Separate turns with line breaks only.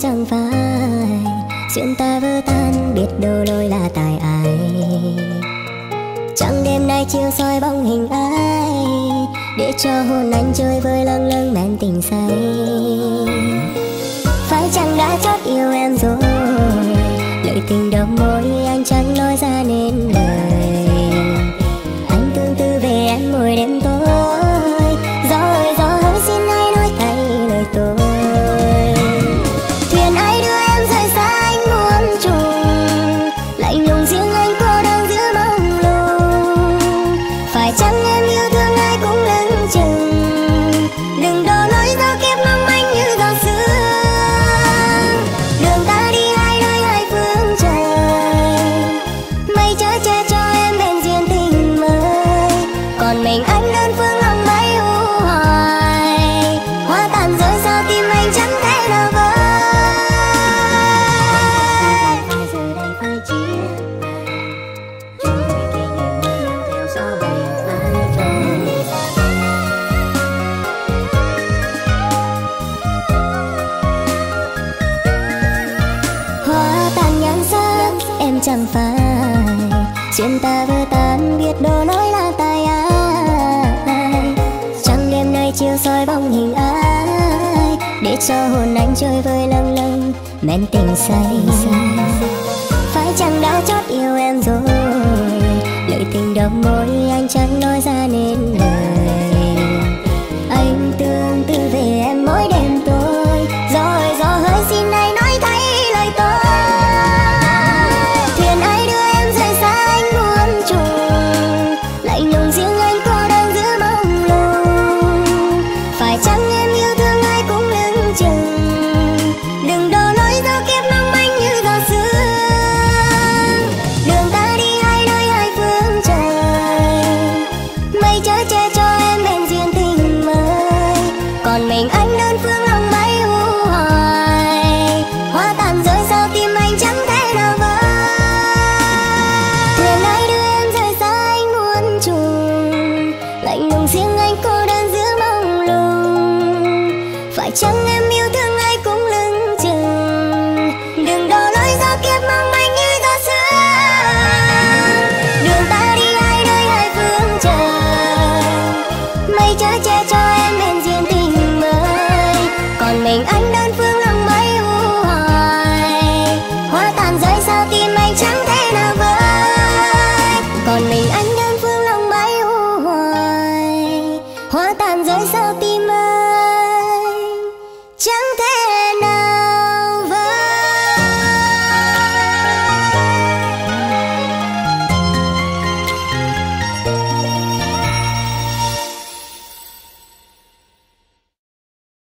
chẳng phải. Duyên ta vỡ tan, biết đâu lôi là tài ai. Chẳng đêm nay chiều soi bóng hình ai, Để cho hồn anh chơi với lâng lâng men tình say. Phải chẳng đã chót yêu em rồi, Lời tình đầu môi ta vừa tan, biết đâu nói là tài ai trăng đêm nay chiều soi bóng hình ai, để cho hồn anh chơi vơi lâng lâng, men tình say. Say phải chăng đã chót yêu em rồi, lời tình đậm môi phải chăng em yêu thương ai cũng lưng chừng? Đừng đo lối do kiếp mong manh như gió sương. Đường ta đi hai nơi, hai phương trời. Mây chở che cho em bên duyên tình mới. Còn mình anh